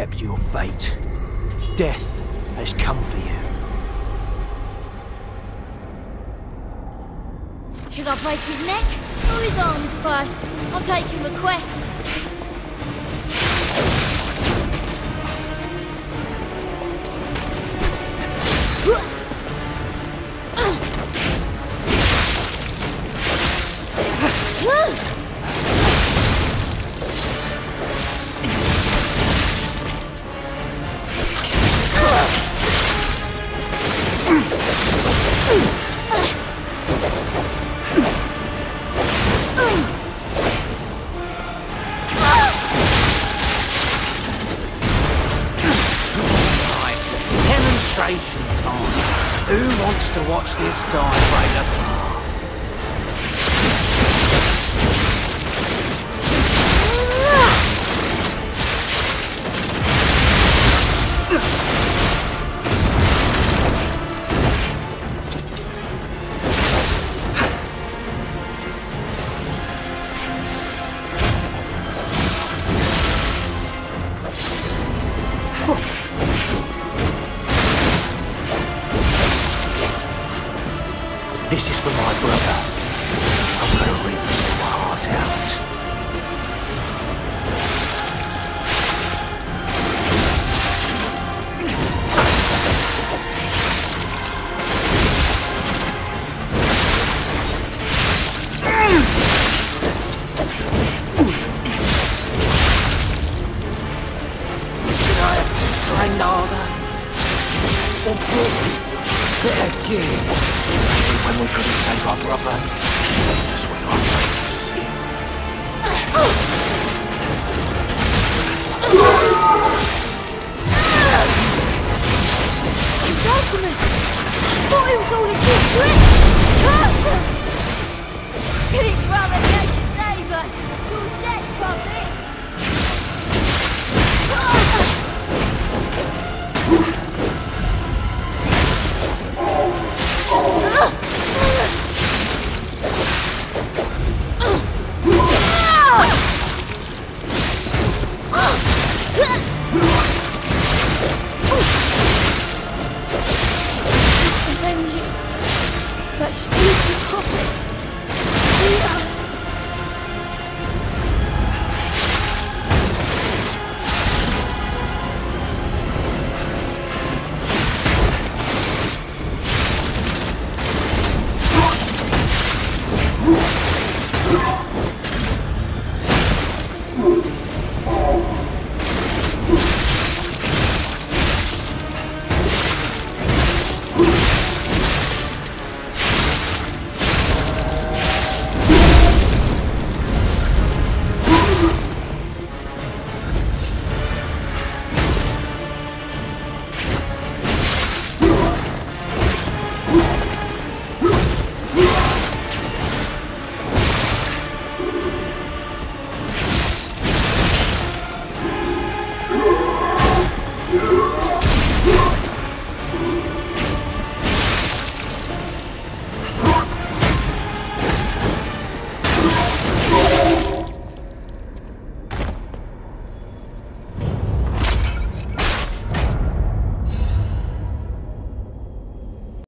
accept your fate. Death has come for you. Should I break his neck or his arms first? I'll take your taking requests. Right, demonstration time. Who wants to watch this guy break apart? This is for my brother. completely. They're. When we couldn't save our brother, our ultimate! Thought it was only too quick! such things a happen. We are